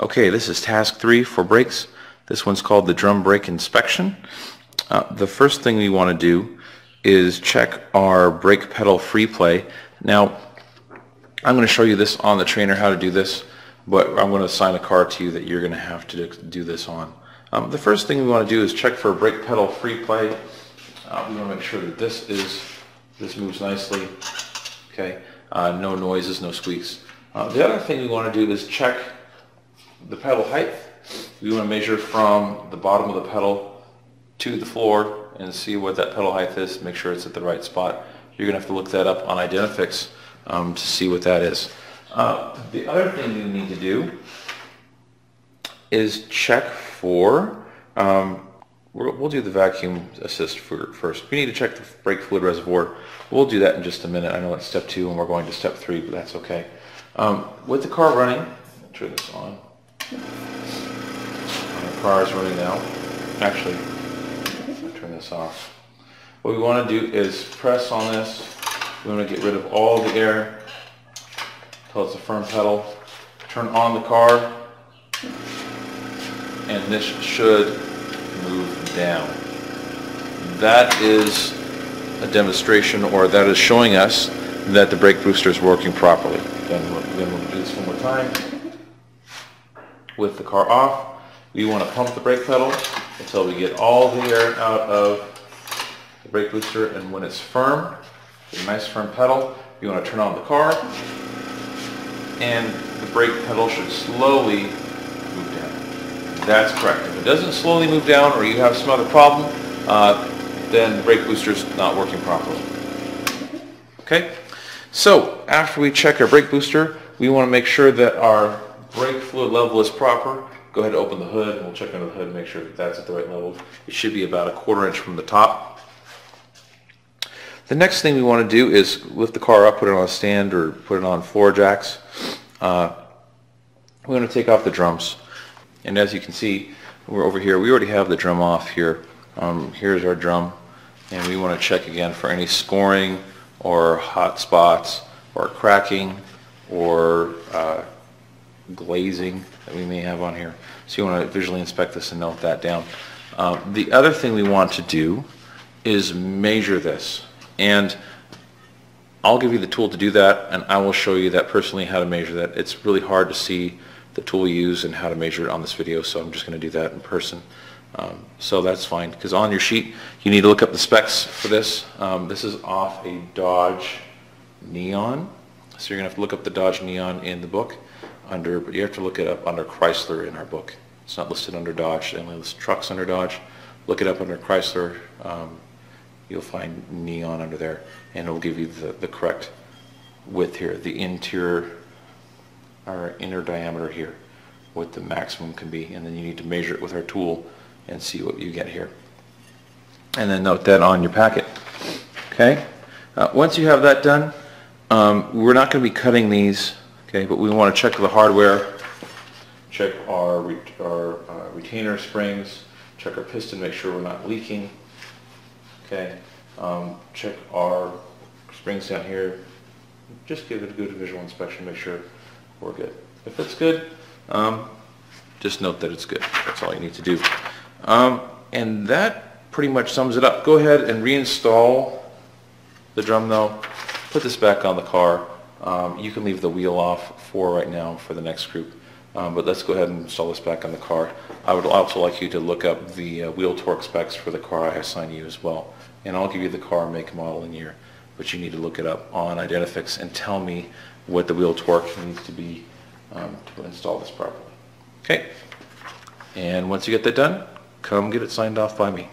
Okay, this is task three for brakes. This one's called the drum brake inspection. Uh, the first thing we want to do is check our brake pedal free play. Now, I'm going to show you this on the trainer how to do this, but I'm going to assign a car to you that you're going to have to do this on. Um, the first thing we want to do is check for brake pedal free play. Uh, we want to make sure that this is this moves nicely. Okay, uh, no noises, no squeaks. Uh, the other thing we want to do is check the pedal height. We want to measure from the bottom of the pedal to the floor and see what that pedal height is, make sure it's at the right spot. You're going to have to look that up on Identifix um, to see what that is. Uh, the other thing you need to do is check for, um, we'll do the vacuum assist for, first. We need to check the brake fluid reservoir. We'll do that in just a minute. I know it's step two and we're going to step three, but that's okay. Um, with the car running, turn this on. The car is running now. Actually, turn this off. What we want to do is press on this. We want to get rid of all the air until it's a firm pedal. Turn on the car and this should move down. That is a demonstration or that is showing us that the brake booster is working properly. Then we'll, then we'll do this one more time. With the car off, we want to pump the brake pedal until we get all the air out of the brake booster and when it's firm, a nice firm pedal, you want to turn on the car and the brake pedal should slowly move down. That's correct. If it doesn't slowly move down or you have some other problem, uh, then the brake booster is not working properly. Okay? So after we check our brake booster, we want to make sure that our brake fluid level is proper. Go ahead and open the hood and we'll check under the hood and make sure that that's at the right level. It should be about a quarter inch from the top. The next thing we want to do is lift the car up, put it on a stand or put it on floor jacks. Uh, we're going to take off the drums. And as you can see, we're over here. We already have the drum off here. Um, here's our drum. And we want to check again for any scoring or hot spots or cracking or uh, glazing that we may have on here. So you want to visually inspect this and note that down. Uh, the other thing we want to do is measure this. And I'll give you the tool to do that and I will show you that personally how to measure that. It's really hard to see the tool we use and how to measure it on this video so I'm just going to do that in person. Um, so that's fine because on your sheet you need to look up the specs for this. Um, this is off a Dodge Neon. So you're going to have to look up the Dodge Neon in the book under, but you have to look it up under Chrysler in our book. It's not listed under Dodge. They only list trucks under Dodge. Look it up under Chrysler. Um, you'll find Neon under there, and it'll give you the, the correct width here, the interior or inner diameter here, what the maximum can be, and then you need to measure it with our tool and see what you get here. And then note that on your packet. Okay? Uh, once you have that done, um, we're not going to be cutting these Okay, but we want to check the hardware, check our, re our uh, retainer springs, check our piston, make sure we're not leaking. Okay, um, check our springs down here. Just give it a good visual inspection, make sure we're good. If it's good, um, just note that it's good. That's all you need to do. Um, and that pretty much sums it up. Go ahead and reinstall the drum though. Put this back on the car. Um, you can leave the wheel off for right now for the next group. Um, but let's go ahead and install this back on the car. I would also like you to look up the uh, wheel torque specs for the car I assign you as well. And I'll give you the car make, model, and year. But you need to look it up on Identifix and tell me what the wheel torque needs to be um, to install this properly. Okay. And once you get that done, come get it signed off by me.